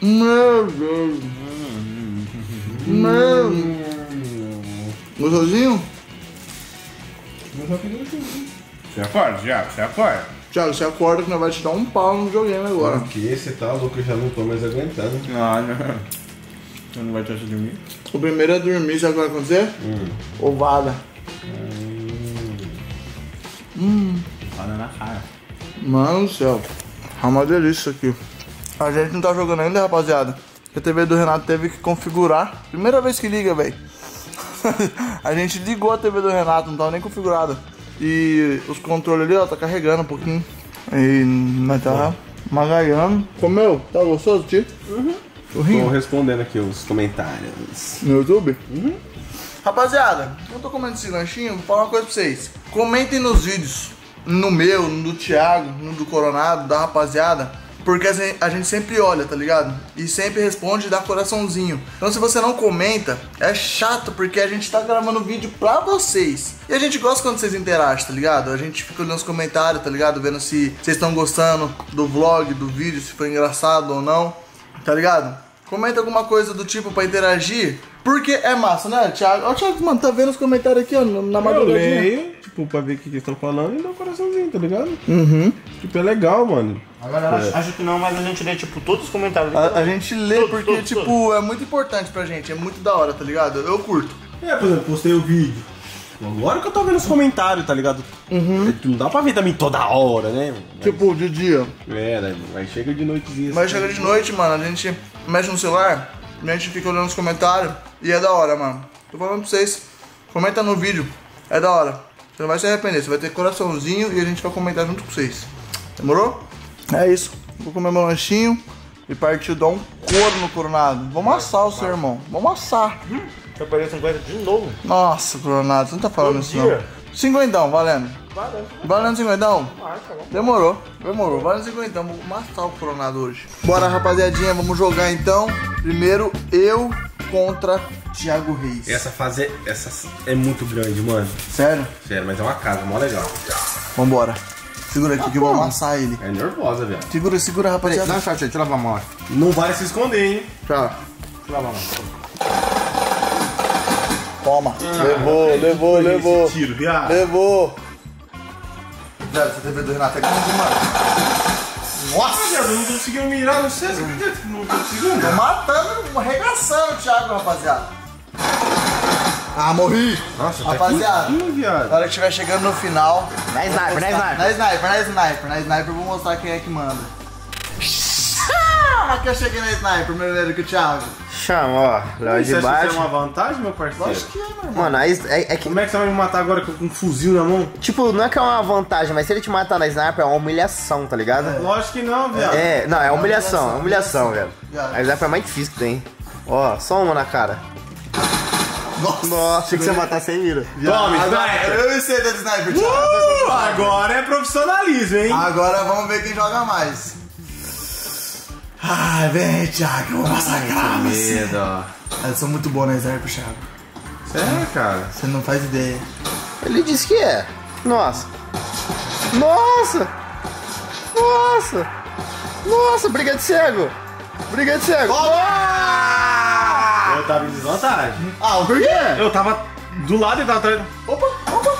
Meu Deus. Meu. Gostosinho? Você acorda, Thiago? Você acorda? Thiago, você acorda que nós vai te dar um pau no videogame agora. Porque você tá louco, eu já não tô mais aguentando. Ah, não. Você não vai te achar de mim? O primeiro é dormir, sabe o que vai acontecer? Ovada. Fala na cara. Mano do céu. É uma delícia isso aqui. A gente não tá jogando ainda, rapaziada. A TV do Renato teve que configurar. Primeira vez que liga, velho. a gente ligou a TV do Renato, não tava nem configurada. E os controles ali, ó, tá carregando um pouquinho. E nós tá magaiando. Comeu? Tá gostoso, tio? Uhum. Tô respondendo aqui os comentários. No YouTube? Rapaziada, eu tô comendo esse lanchinho, vou falar uma coisa pra vocês. Comentem nos vídeos, no meu, no do Thiago, no do Coronado, da rapaziada. Porque a gente- sempre olha, tá ligado? E sempre responde e dá coraçãozinho. Então se você não comenta, é chato, porque a gente tá gravando vídeo pra vocês. E a gente gosta quando vocês interagem, tá ligado? A gente fica olhando os comentários, tá ligado? Vendo se vocês estão gostando do vlog, do vídeo, se foi engraçado ou não. Tá ligado? Comenta alguma coisa do tipo pra interagir. Porque é massa, né, Thiago? Ó, Thiago, mano, tá vendo os comentários aqui, ó, na Eu madrugadinha. leio, tipo, pra ver o que eles estão falando e dá um coraçãozinho, tá ligado? Uhum. Tipo, é legal, mano. A galera acha, acha que não, mas a gente lê, tipo, todos os comentários. A, a gente lê Todos, porque, todos, tipo, é muito importante pra gente, é muito da hora, tá ligado? Eu curto. É, por exemplo, postei o vídeo. Agora que eu tô vendo os comentários, tá ligado? Uhum. Não dá pra ver também toda hora, né? Mas, Tipo, de dia. É, né? Mas chega de noitezinha. Mas assim. chega de noite, mano, a gente mexe no celular, a gente fica olhando os comentários e é da hora, mano. Tô falando pra vocês, comenta no vídeo, é da hora. Você não vai se arrepender, você vai ter coraçãozinho e a gente vai comentar junto com vocês. Demorou? É isso. Vou comer meu lanchinho e partiu dar um couro no coronado. Vamos assar o seu irmão. Vamos assar. Eu paguei 50 de novo. Nossa, coronado, você não tá falando Bom isso dia. não. Cinquentão, valendo. Valeu. Valendo cinquentão? Tá. Demorou, demorou. Valendo cinquentão, vou matar o coronado hoje. Bora, rapaziadinha, vamos jogar então. Primeiro, eu contra Thiago Reis. Essa fase é, essa é muito grande, mano. Sério? Sério, mas é uma casa, mó legal. Vambora. Segura aqui que eu vou amassar ele. É nervosa, velho. Segura, segura, rapaziada. Não, chat, deixa eu lavar a mão. Não vale se esconder, hein? Tchau. Toma. levou, levou, Foi levou. Esse tiro, viado. Levou. Velho, essa TV do Renato é grande, mano. Nossa! Viado, eu não conseguiu mirar, não sei se não conseguiu. Tô matando, arregaçando o Thiago, rapaziada. Ah, morri. Nossa, tá Rapaziada. curtinho, viado. Na hora que estiver chegando no final. Na sniper, na sniper. Na sniper, na sniper. Na sniper eu vou mostrar quem é que manda. Ah, que eu cheguei na sniper primeiro que o Thiago. Chama, ó. Léo Você de acha que baixo. isso é uma vantagem, meu parceiro? Acho que é, meu irmão. Mano, aí é, é que. Como é que você vai me matar agora com um fuzil na mão? Tipo, não é que é uma vantagem, mas se ele te matar na sniper é uma humilhação, tá ligado? Lógico que não, viado. É, não, é humilhação, é humilhação, humilhação, velho. A sniper é mais difícil que tem. Ó, só uma na cara. Nossa. Nossa, achei que você matar sem mira. Tome, sniper. eu sei da sniper, Thiago. Uh, agora é profissionalismo, hein? Agora vamos ver quem joga mais. Ai, vem, Thiago, eu vou massacrar você. ó. Eu sou muito bom na sniper, Thiago. Sério, cara? Você não faz ideia. Ele disse que é. Nossa. Nossa! Nossa! Nossa, briga de cego! Briga de cego! Eu tava em desvantagem. Ah, por quê? Eu tava do lado e tava atrás. Opa, opa.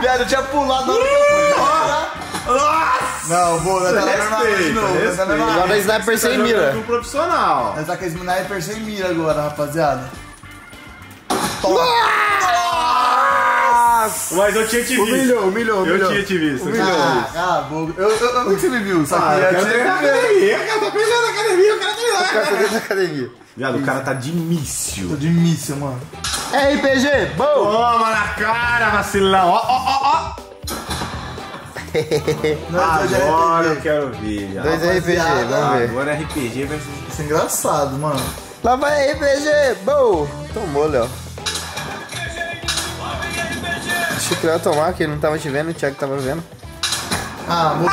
Viado, eu tinha pulado na hora que eu fui. Nossa! Não, vou, nós tá na mesma arma de Respeita, novo. nós tá na mesma. Agora a sniper sem mira. Um profissional. Nós tá com sniper sem mira agora, rapaziada. Mas eu tinha te visto. Humilhou, humilhou, Eu humilhou. tinha te visto. Ah, cala a boca. Eu, eu, eu vi que você me viu, só que Ah, eu eu quero tinha treinar que na ver. academia, cara. Tá pensando na academia, eu quero O cara tá dentro da academia. Viado, o cara tá de míssil. Tô de míssil, mano. RPG, bom! Toma na cara, vacilão. Ó, ó, ó, ó. É Agora eu RPG. quero ver. viado. Dois RPG, vamos ver. Agora é RPG versus. Isso é engraçado, mano. Lá vai RPG, boa! Tomou, Léo. Achei que eu ia tomar, que ele não tava te vendo, o Thiago tava vendo. Ah, vou...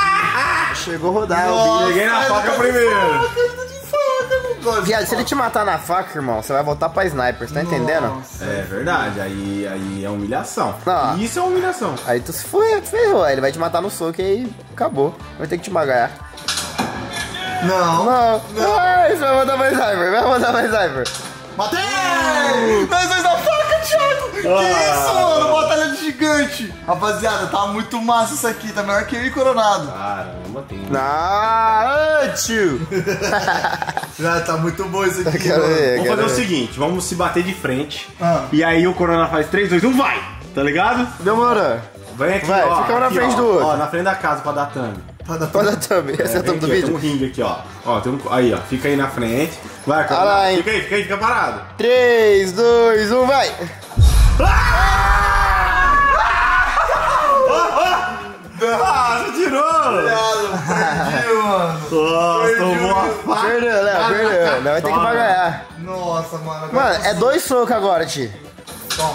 Chegou a rodar o bicho. Peguei na faca primeiro. Viado, se ele te matar na faca, irmão, você vai voltar pra sniper, você tá entendendo? Nossa. É verdade, aí, aí é humilhação. Não. Isso é humilhação. Aí tu se foi, ferrou, ele vai te matar no soco e aí acabou. Vai ter que te magar. Não. Não, você vai mandar mais sniper, vai mandar mais sniper. Matei! Nós dois na faca, isso, mano? Batalha de gigante! Rapaziada, tá muito massa isso aqui, tá melhor que eu e Coronado. Caramba, tem. Ah, tio. Já tá muito bom isso aqui, Quero mano. ver, Vamos quero fazer o ver. seguinte, vamos se bater de frente. Ah. E aí o Corona faz 3, 2, 1, vai! Tá ligado? Demora. Vem aqui, Vai, ó. fica um na aqui, frente ó, do outro. Ó, na frente da casa pra dar thumb. Tá da Pode dar thumb, esse é o Vem thumb do Tem um vídeo. ringue aqui, ó. Ó, tem um. Aí, ó. Fica aí na frente. Vai, Ah Corona. hein. fica aí, fica aí, fica parado. 3, 2, 1, vai. Ah, você tirou! Perdi, mano. Nossa, tomou faca. Perdeu, Léo, perdeu. Léo vai ter que pagar. Nossa, mano. agora Mano, é dois socos agora, tio. Toma.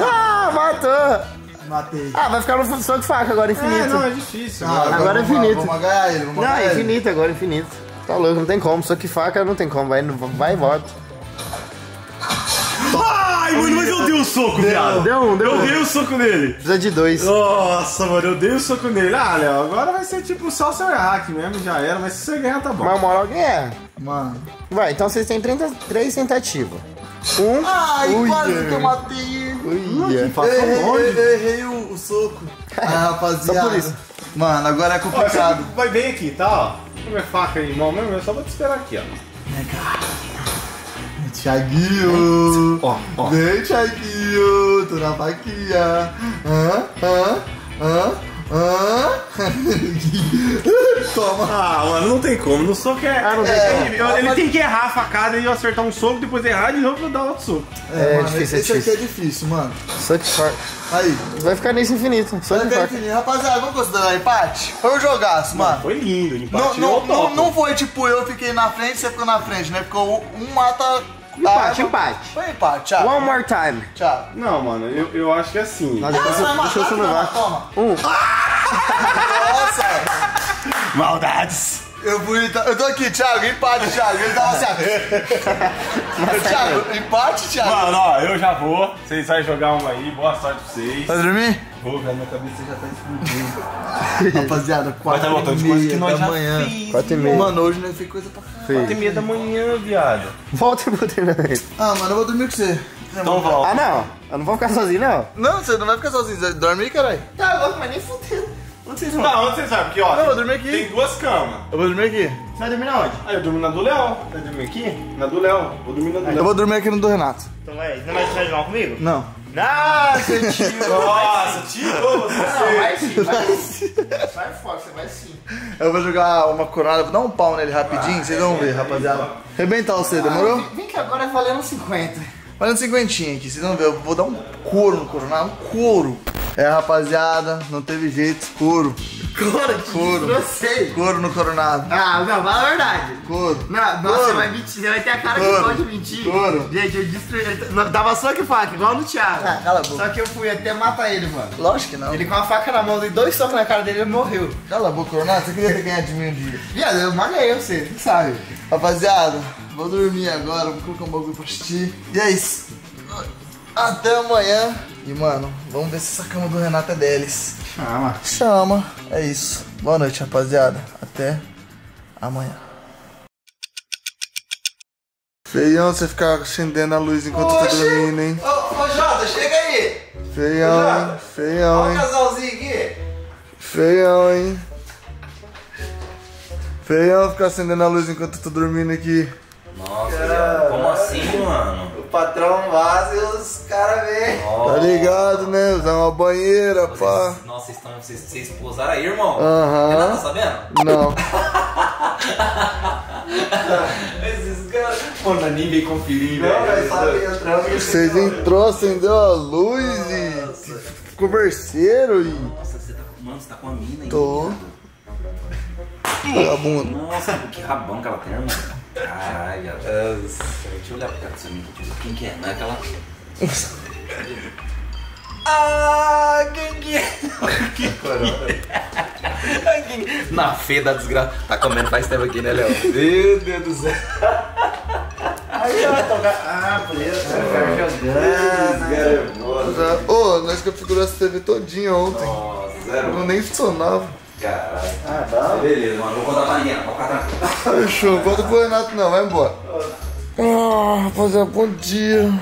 Ah, matou. Matei. Ah, vai ficar no soco e faca agora, É, infinito. não, é difícil. Ah, agora. agora é vamos- infinito. Vamos agarrar ele, vamos Não, agarrar é ele. infinito agora, infinito. Tá louco, não tem como. Soco e faca não tem como. Vai, vai e volta. Ai, mano, mas eu dei um soco, viado. Deu um, deu Eu um. dei um soco nele. Precisa de dois. Nossa, mano, eu dei um soco nele. Ah, Léo, agora vai ser tipo só se eu errar aqui mesmo, já era. Mas se você ganhar, tá bom. Mas uma hora alguém é. Mano. Vai, então vocês têm 30, três tentativas. Um. Ai, Ui, quase é. que eu matei ele. Uia. Eu Passou errei, longe. eu- errei o, o soco. Ah, rapaziada. Só por isso. Mano, agora é Ó, complicado. vai bem aqui, tá? Ó. Como é faca aí, irmão mesmo, eu só vou te esperar aqui, ó. Thiaguinho. Ó, ó. Vem, Thiaguinho. Tô na faquinha. Hã? Hã? Hã? Hã? Toma. Ah, mano, não tem como. No soco é. Ah, não tem é, como. ele, ele tem que errar a facada e eu acertar um soco, depois errar de novo e dar outro soco. É, mano, difícil, é esse aqui difícil. é difícil, mano. Faca. Aí. Vai ficar nisso infinito. Vai ficar faca. infinito. Rapaziada, vamos considerar empate? Foi um jogaço, mano. Foi lindo, Não, empate. não, eu não, topo. não foi tipo eu fiquei na frente e você ficou na frente, né? Ficou um mata. Empate, Ah, empate. Foi empate, Thiago. One more time. Thiago. Não, mano, eu, eu acho que é assim. Não, deixa deixa eu selevar. não, Toma. Um. Nossa. Maldades. Eu fui. Eu tô aqui, Thiago. Empate, Thiago. Ele tava assim. ó. Thiago, empate, Thiago. Mano, ó, eu já vou. Vocês vão jogar uma aí, boa sorte pra vocês. Vai dormir? Vou, velho, minha cabeça já tá explodindo. Rapaziada, quatro tá voltando e meia que nós da manhã. Quatro e meia. Mano, hoje nós fez coisa pra caralho. Quatro e meia da manhã, viado. Volta e botei na. Ah, mano, eu vou dormir com você. Então volta. Ah, não. Eu não vou ficar sozinho, não. Não, você não vai ficar sozinho. Você dorme aí, caralho. Tá louco, mas nem fudendo. Onde vocês vão? Tá, onde vocês sabem? Porque, ó, Não, eu vou tem- dormir aqui. tem duas camas. Eu vou dormir aqui. Você vai dormir na onde? Aí eu durmo na do Léo. Vai dormir aqui? Na do Léo. Vou dormir na do Eu Léo. vou dormir aqui no do Renato. Então vai. Não vai você jogar comigo? Não. Nossa, tio. Nossa, tio, Não, você. vai sim, vai sim. Vai fora, você vai sim. Eu vou jogar uma coronada, vou dar um pau nele rapidinho, vocês vão ver, rapaziada. Arrebentar você, demorou? Vem que agora é valendo 50. Olha um cinquentinho aqui, vocês vão ver, eu vou dar um couro no coronado, um couro. É, rapaziada, não teve jeito, couro. Couro. Eu sei. Couro no coronado. Ah, não, fala a verdade. Couro. Não, nossa, Couro. vai mentir, você vai ter a cara Couro. que pode mentir. Couro. Gente, eu destruí. Não, Dava só que faca, igual no Thiago. Ah, cala a boca. Só que eu fui até matar ele, mano. Lógico que não. Ele com a faca na mão, dei dois socos na cara dele e ele morreu. Cala a boca, coronado, você queria ter ganhado de mim um dia. Viado, eu malhei você, você sabe. Rapaziada, vou dormir agora, vou colocar um bagulho pra assistir. E é isso. Até amanhã. E, mano, vamos ver se essa cama do Renato é deles. Chama. Chama. É isso. Boa noite, rapaziada. Até amanhã. Feião você ficar acendendo a luz enquanto eu tô dormindo, hein? Ô, ô Jota, chega aí. Feião, hein? Feião, hein? casalzinho aqui. Feião, hein? Feião ficar acendendo a luz enquanto eu tô dormindo aqui. Nossa, como assim, mano? O patrão vaza e os caras vêm. Tá ligado, né? Usar uma banheira, pá. Nossa, vocês, estão, vocês, vocês pousaram aí, irmão? Aham. Renato, tá sabendo? Não. Esses caras. Mano, nem veio conferir, Não, velho. mas sabe, entramos Vocês entrou, acendeu a luz e converseiro e. Nossa, você tá. Mano, você tá com a mina aí. Tô. Vagabundo. Nossa, que rabão que ela tem, mano. Caralho. Deixa eu olhar pra cara dessa mina. Quem que é? Não é aquela. Ah, quem que é? que corona. Na feia da desgraça. Tá comendo faz tempo aqui, né, Léo? Meu Deus do céu. Aí, ó, toca. Ah, beleza. Já- Ô, nós configuramos essa TV todinha ontem. Nossa, zero. Não nem funcionava. Caralho. Ah, tá. Beleza, mano. Vou contar pra ninguém. Pode ficar tranquilo. Fechou, conta pro Renato não, vai embora. Ah, rapaziada, bom dia.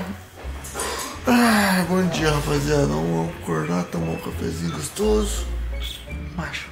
Ah, bom dia, rapaziada. Vamos acordar, tomar um cafezinho gostoso. Macho.